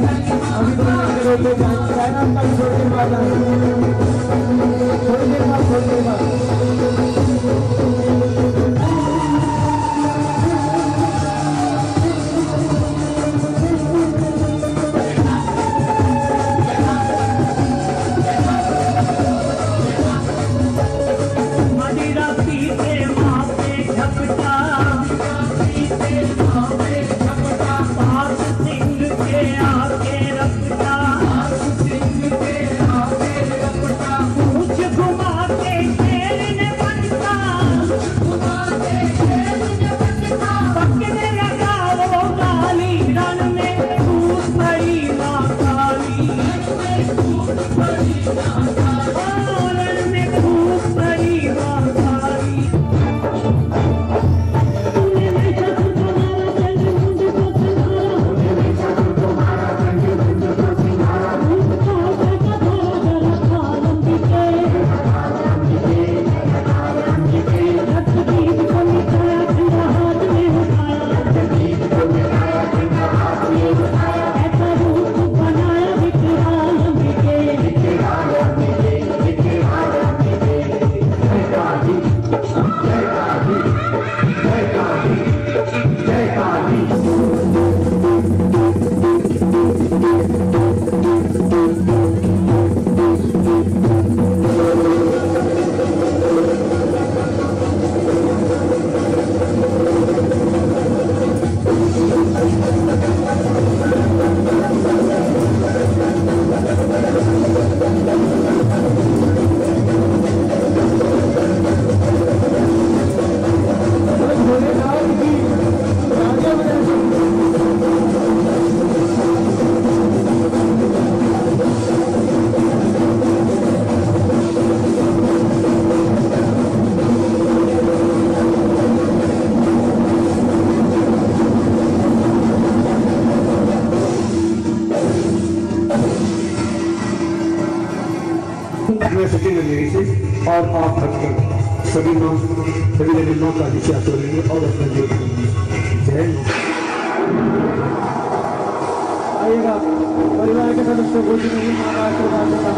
जाएगी अभी तो रोड पे जाएगी थोड़ी देर बाद थोड़ी मैं सचिन अंधेरी से और आप हटकर सभी लोग सभी लोग नौ का दिशा करेंगे और अपना जीवन जय। आइएगा। परिवार के सदस्यों को